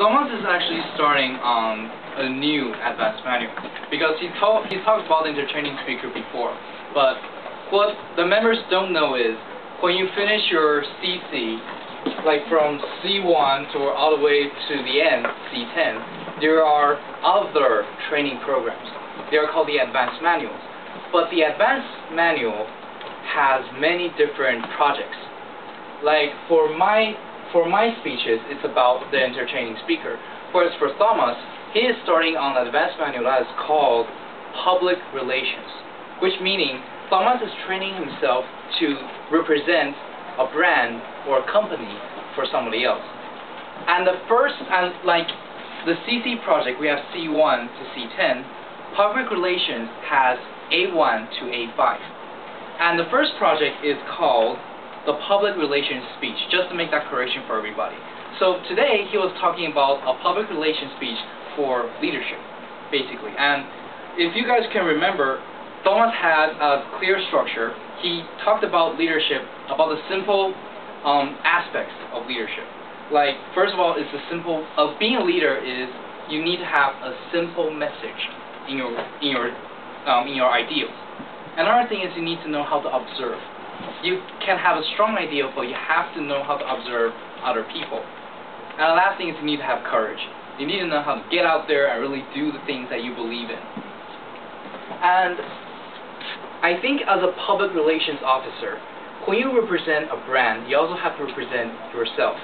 Thomas is actually starting on a new advanced manual because he told he talked about the entertaining speaker before, but what the members don't know is when you finish your CC, like from C1 to all the way to the end, C10, there are other training programs. They are called the advanced manuals. But the advanced manual has many different projects. Like for my for my speeches, it's about the entertaining speaker. Whereas for Thomas, he is starting on an advanced manual that is called public relations, which meaning Thomas is training himself to represent a brand or a company for somebody else. And the first, and like the CC project, we have C1 to C10. Public relations has A1 to A5. And the first project is called the public relations speech, just to make that correction for everybody. So today he was talking about a public relations speech for leadership, basically. And if you guys can remember, Thomas had a clear structure. He talked about leadership, about the simple um, aspects of leadership. Like, first of all, it's the simple of being a leader is you need to have a simple message in your in your um, in your ideals. Another thing is you need to know how to observe you can have a strong idea, but you have to know how to observe other people. And the last thing is you need to have courage. You need to know how to get out there and really do the things that you believe in. And I think as a public relations officer, when you represent a brand, you also have to represent yourself.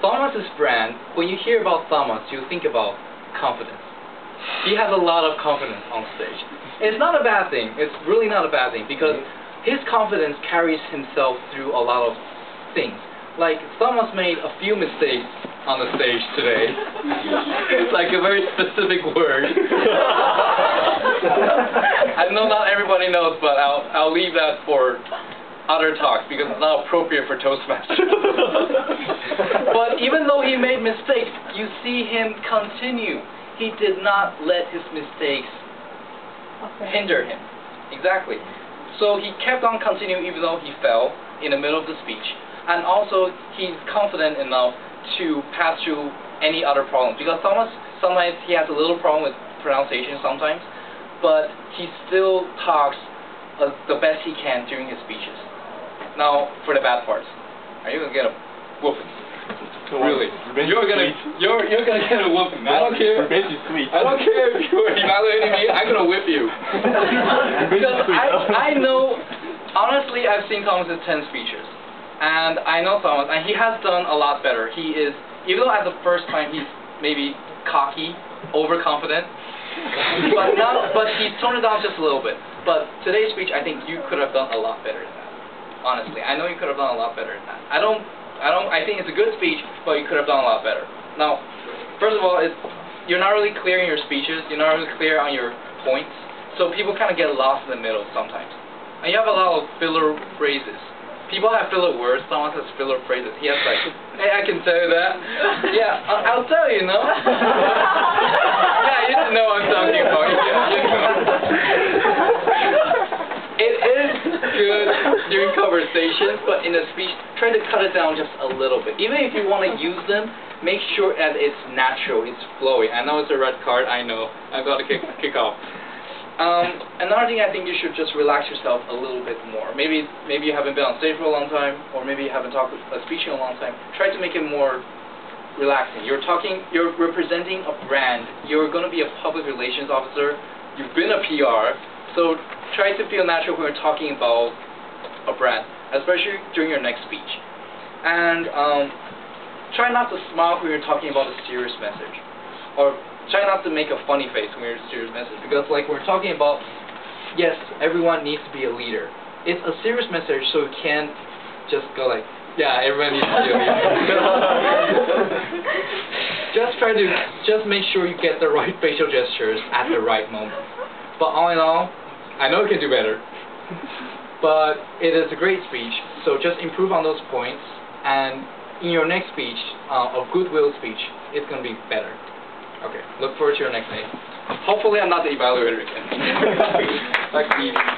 Thomas's brand, when you hear about Thomas, you think about confidence. He has a lot of confidence on stage. It's not a bad thing. It's really not a bad thing because mm-hmm. His confidence carries himself through a lot of things. Like, Thomas made a few mistakes on the stage today. it's like a very specific word. I know not everybody knows, but I'll, I'll leave that for other talks because it's not appropriate for Toastmasters. but even though he made mistakes, you see him continue. He did not let his mistakes hinder him. Exactly. So he kept on continuing even though he fell in the middle of the speech. And also, he's confident enough to pass through any other problem. Because Thomas, sometimes he has a little problem with pronunciation sometimes, but he still talks uh, the best he can during his speeches. Now, for the bad parts. Are you going to get a whooping? Really? You're gonna you're you're gonna get a whooping. I don't care. Revenge is sweet. I don't care if you're evaluating me. I'm gonna whip you. because I I know. Honestly, I've seen Thomas's ten speeches, and I know Thomas, and he has done a lot better. He is even though at the first time he's maybe cocky, overconfident, but now but he's toned it down just a little bit. But today's speech, I think you could have done a lot better than that. Honestly, I know you could have done a lot better than that. I don't I don't. I think it's a good speech, but you could have done a lot better. Now, first of all, it's, you're not really clear in your speeches. You're not really clear on your points, so people kind of get lost in the middle sometimes. And you have a lot of filler phrases. People have filler words. Someone has filler phrases. He has like, hey, I can tell you that. yeah, I'll, I'll tell you, no? yeah, you know I'm talking about. good during conversations, but in a speech, try to cut it down just a little bit. Even if you want to use them, make sure that it's natural, it's flowing. I know it's a red card, I know. I've got to kick, kick off. Um, another thing, I think you should just relax yourself a little bit more. Maybe maybe you haven't been on stage for a long time, or maybe you haven't talked a speech in a long time. Try to make it more relaxing. You're talking, you're representing a brand. You're going to be a public relations officer. You've been a PR, so try to feel natural when you're talking about a brand, especially during your next speech. And um, try not to smile when you're talking about a serious message, or try not to make a funny face when you're a serious message, because like we're talking about, yes, everyone needs to be a leader. It's a serious message, so you can't just go like, yeah, everyone needs to be a leader. just try to, just make sure you get the right facial gestures at the right moment. But all in all, I know you can do better. But it is a great speech, so just improve on those points, and in your next speech, uh, a goodwill speech, it's going to be better. Okay, look forward to your next day. Hopefully I'm not the evaluator again.